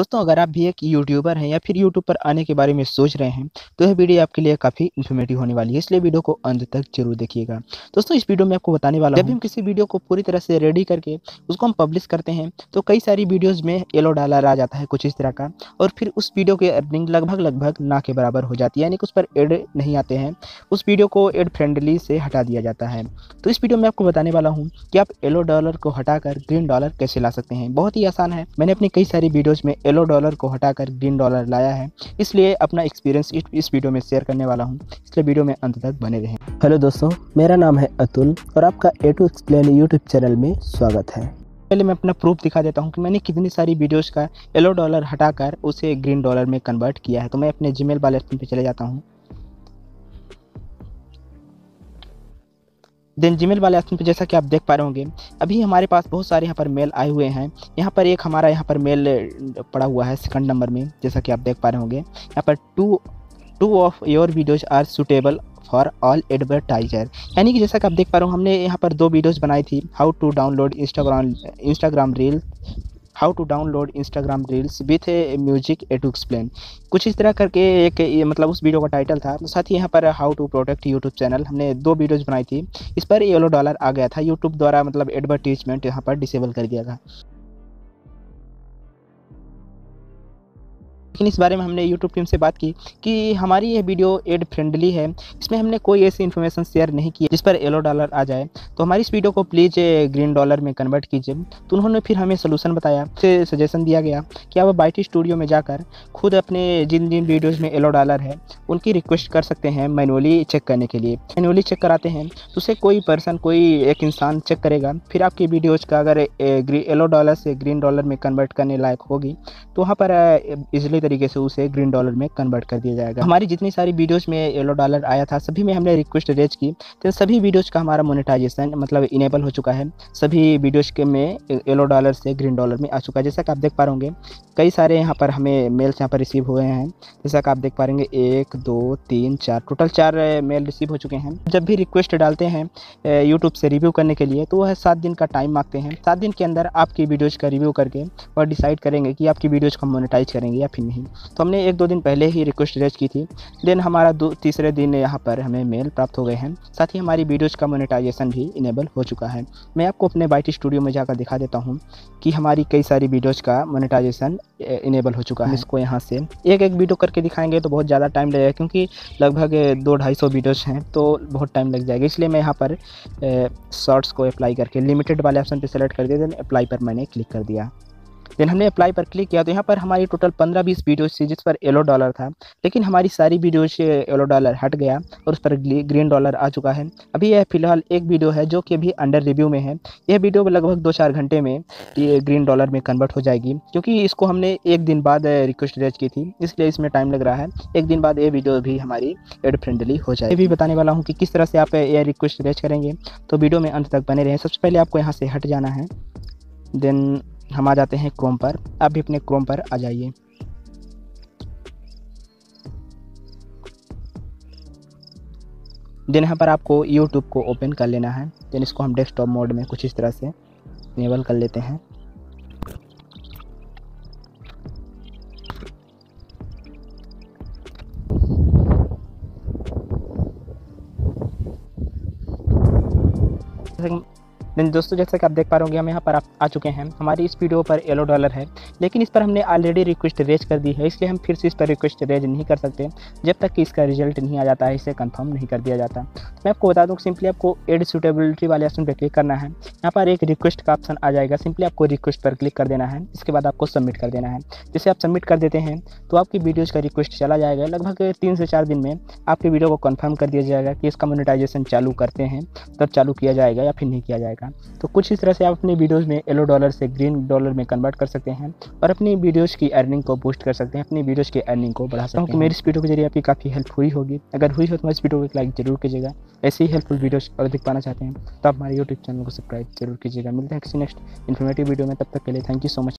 दोस्तों अगर आप भी एक यूट्यूबर हैं या फिर यूट्यूब पर आने के बारे में सोच रहे हैं तो यह वीडियो आपके लिए काफ़ी इन्फॉर्मेटिव होने वाली है इसलिए वीडियो को अंत तक ज़रूर देखिएगा। दोस्तों इस वीडियो में आपको बताने वाला जब भी हम किसी वीडियो को पूरी तरह से रेडी करके उसको हम पब्लिश करते हैं तो कई सारी वीडियोज़ में येलो डॉलर आ जाता है कुछ इस तरह का और फिर उस वीडियो की अर्निंग लगभग लगभग ना के बराबर हो जाती है यानी कि उस पर एड नहीं आते हैं उस वीडियो को एड फ्रेंडली से हटा दिया जाता है। तो इस वीडियो में आपको बताने वाला हूँ कि आप येलो डॉलर को हटाकर ग्रीन डॉलर कैसे ला सकते हैं। बहुत ही आसान है। मैंने अपनी कई सारी वीडियोज़ में येलो डॉलर को हटाकर ग्रीन डॉलर लाया है। इसलिए अपना एक्सपीरियंस इस वीडियो में शेयर करने वाला हूँ। इसलिए वीडियो में अंत तक बने रहें। हेलो दोस्तों मेरा नाम है अतुल और आपका A two explain YouTube channel में स्वागत है। पहले मैं अपना प्रूफ दिखा देता हूँ कि मैंने कितनी सारी वीडियोस का येलो डॉलर हटाकर उसे ग्रीन डॉलर में कन्वर्ट किया है। तो मैं अपने जीमेल वाले पे चले जाता हूँ। देन जीमेल वाले ऑप्शन पर जैसा कि आप देख पा रहे होंगे, अभी हमारे पास बहुत सारे यहाँ पर मेल आए हुए हैं। यहाँ पर एक हमारा यहाँ पर मेल पड़ा हुआ है सेकंड नंबर में, जैसा कि आप देख पा रहे होंगे। यहाँ पर two two of your videos are suitable for all advertiser यानी कि जैसा कि आप देख पा रहे हो, हमने यहाँ पर दो वीडियोज़ बनाई थी how to download Instagram Instagram reel how to download Instagram reels with music A two explain कुछ इस तरह करके एक मतलब उस वीडियो का टाइटल था। साथ ही यहाँ पर how to protect YouTube channel हमने दो वीडियोज़ बनाई थी। इस पर येलो डॉलर आ गया था। यूट्यूब द्वारा मतलब एडवर्टीजमेंट यहाँ पर डिसेबल कर दिया था। लेकिन इस बारे में हमने यूट्यूब टीम से बात की कि हमारी ये वीडियो एड फ्रेंडली है। इसमें हमने कोई ऐसी इन्फॉर्मेशन शेयर नहीं की जिस पर येलो डॉलर आ जाए। तो हमारी इस वीडियो को प्लीज़ ग्रीन डॉलर में कन्वर्ट कीजिए। तो उन्होंने फिर हमें सोल्यूशन बताया। से सजेशन दिया गया कि आप बाई स्टूडियो में जाकर खुद अपने जिन जिन वीडियोज़ में येलो डॉलर है, उनकी रिक्वेस्ट कर सकते हैं मैनुअली चेक करने के लिए। मैनुअली चेक कराते हैं तो उसे कोई पर्सन कोई एक इंसान चेक करेगा। फिर आपकी वीडियोज़ का अगर येलो डॉलर से ग्रीन डॉलर में कन्वर्ट करने लायक होगी तो वहाँ पर इजिली तरीके से उसे ग्रीन डॉलर में कन्वर्ट कर दिया जाएगा। हमारी जितनी सारी वीडियोज़ में येलो डॉलर आया था, सभी में हमने रिक्वेस्ट रेज की। तो सभी वीडियोज़ का हमारा मोनेटाइजेशन मतलब इनेबल हो चुका है। सभी वीडियोस के में येलो डॉलर से ग्रीन डॉलर में आ चुका है। जैसा कि आप देख पा रहे कई सारे यहाँ पर हमें मेल्स यहाँ पर रिसीव हुए हैं। जैसा कि आप देख पा रहे एक, दो, तीन, चार टोटल चार मेल रिसीव हो चुके हैं। जब भी रिक्वेस्ट डालते हैं यूट्यूब से रिव्यू करने के लिए तो वह सात दिन का टाइम मांगते हैं। सात दिन के अंदर आपकी वीडियोज़ का रिव्यू करके और डिसाइड करेंगे कि आपकी वीडियोज़ को मोनिटाइज करेंगे या फिर नहीं। तो हमने एक, दो दिन पहले ही रिक्वेस्ट रेज की थी। देन हमारा दो, तीसरे दिन यहाँ पर हमें मेल प्राप्त हो गए हैं। साथ ही हमारी वीडियोज़ का मोनेटाइजेशन भी इनेबल हो चुका है। मैं आपको अपने बाइट स्टूडियो में जाकर दिखा देता हूँ कि हमारी कई सारी वीडियोज़ का मोनिटाइजेशन इनेबल हो चुका है। इसको यहाँ से एक एक वीडियो करके दिखाएँगे तो बहुत ज़्यादा टाइम लगेगा क्योंकि लगभग दो ढाई सौ वीडियोज़ हैं तो बहुत टाइम लग जाएगा। इसलिए मैं यहाँ पर शॉर्ट्स को अप्लाई करके लिमिटेड वाले ऑप्शन पर सेलेक्ट कर दिया देन अप्लाई पर मैंने क्लिक कर दिया। देन हमने अप्लाई पर क्लिक किया तो यहाँ पर हमारी टोटल पंद्रह बीस वीडियोज़ थी, जिस पर येलो डॉलर था। लेकिन हमारी सारी वीडियो से येलो डॉलर हट गया, और उस पर ग्रीन डॉलर आ चुका है। अभी यह फ़िलहाल एक वीडियो है, जो कि अभी अंडर रिव्यू में है। यह वीडियो लगभग दो चार घंटे में ये ग्रीन डॉलर में कन्वर्ट हो जाएगी, क्योंकि इसको हमने एक दिन बाद रिक्वेस्ट रेज की थी। इसलिए इसमें टाइम लग रहा है। एक दिन बाद ये वीडियो भी हमारी एड फ्रेंडली हो जाए भी बताने वाला हूँ कि किस तरह से आप ये रिक्वेस्ट रेज करेंगे। तो वीडियो में अंत तक बने रहें। सबसे पहले आपको यहाँ से हट जाना है। देन हम आ जाते हैं क्रोम पर। आप भी अपने क्रोम पर आ जाइए। देन यहाँ पर आपको यूट्यूब को ओपन कर लेना है। देन इसको हम डेस्कटॉप मोड में कुछ इस तरह से इनेबल कर लेते हैं। देन दोस्तों, जैसा कि आप देख पा रहे होंगे, हम यहाँ पर आ चुके हैं। हमारी इस वीडियो पर येलो डॉलर है, लेकिन इस पर हमने ऑलरेडी रिक्वेस्ट रेज कर दी है, इसलिए हम फिर से इस पर रिक्वेस्ट रेज नहीं कर सकते, जब तक कि इसका रिज़ल्ट नहीं आ जाता है, इसे कन्फर्म नहीं कर दिया जाता। मैं आपको बता दूँ सिंपली आपको एड सूटेबिलिटी वाले ऑप्शन पर क्लिक करना है। यहाँ पर एक रिक्वेस्ट का ऑप्शन आ जाएगा सिंपली आपको रिक्वेस्ट पर क्लिक कर देना है, इसके बाद आपको सबमिट कर देना है। जैसे आप सबमिट कर देते हैं तो आपकी वीडियोज़ का रिक्वेस्ट चला जाएगा। लगभग तीन से चार दिन में आपकी वीडियो को कन्फर्म कर दिया जाएगा कि इसका मोनिटाइजेशन चालू करते हैं, तब चालू किया जाएगा या फिर नहीं किया जाएगा। तो कुछ इस तरह से आप अपनी वीडियोज़ में येलो डॉलर से ग्रीन डॉलर में कन्वर्ट कर सकते हैं और अपनी वीडियोज़ की अर्निंग को बूस्ट कर सकते हैं अपनी वीडियोज़ की अर्निंग को बढ़ा सकते हैं। मेरी इस वीडियो के ज़रिए आपकी काफ़ी हेल्प हुई होगी। अगर हुई हो तो इस वीडियो को लाइक ज़रूर कीजिएगा। ऐसी ही हेल्पफुल वीडियोज़ और देख पाना चाहते हैं तो आप हमारे यूट्यूब चैनल को सब्सक्राइब ज़रूर कीजिएगा। मिलते हैं किसी नेक्स्ट इन्फॉर्मेटिव वीडियो में। तब तक के लिए थैंक यू सो मच